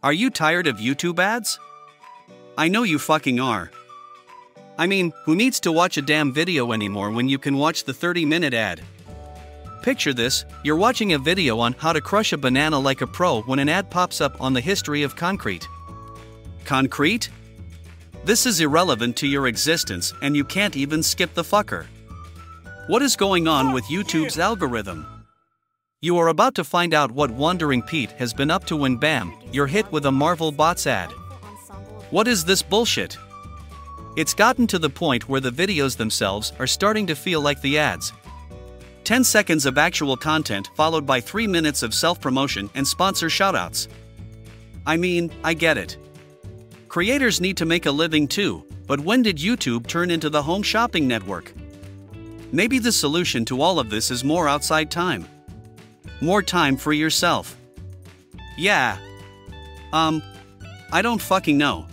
Are you tired of YouTube ads? I know you fucking are. I mean, who needs to watch a damn video anymore when you can watch the 30 minute ad? Picture this you're watching a video on how to crush a banana like a pro when an ad pops up on the history of concrete. Concrete? This is irrelevant to your existence and you can't even skip the fucker. What is going on with YouTube's algorithm? You are about to find out what Wandering Pete has been up to when bam, you're hit with a Marvel Bots ad. What is this bullshit? It's gotten to the point where the videos themselves are starting to feel like the ads. 10 seconds of actual content followed by 3 minutes of self promotion and sponsor shoutouts. I mean, I get it. Creators need to make a living too, but when did YouTube turn into the home shopping network? Maybe the solution to all of this is more outside time. More time for yourself. Yeah. Um, I don't fucking know.